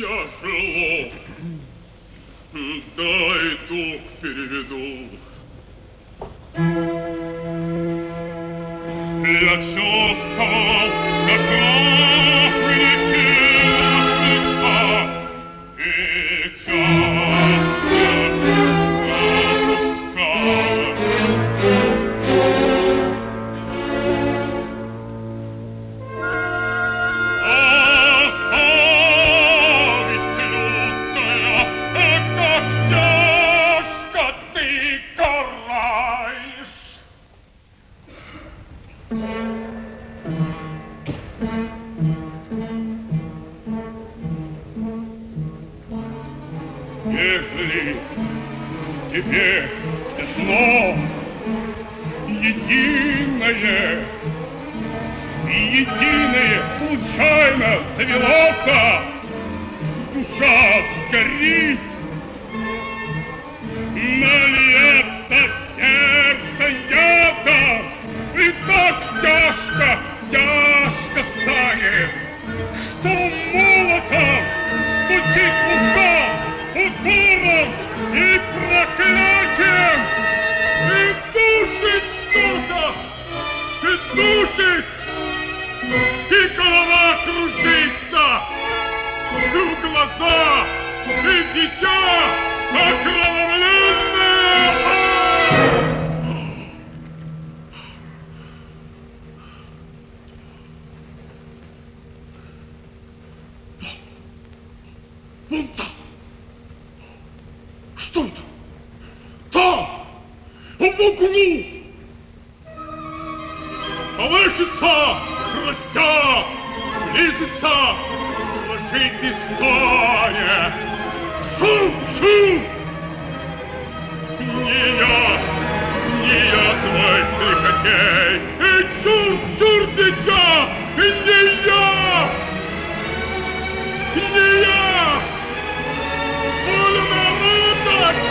тяжело. Дай дух переведу. Я чувствовал закров Ежели в тебе одно единое, единое случайно завелось, душа сгорит, нальется сердце ядом, и так тяжко, тяжко станет, что молотом стучит в и проклятием, и душит что-то, и душит, и голова кружится, и в глаза, и дитя окровавленное. Вон там. Что это? Там, в углу. Колышется, растет, близится, ложит и стонет. Шум! Не я, не я твой прихотей, и чур, чур, дитя,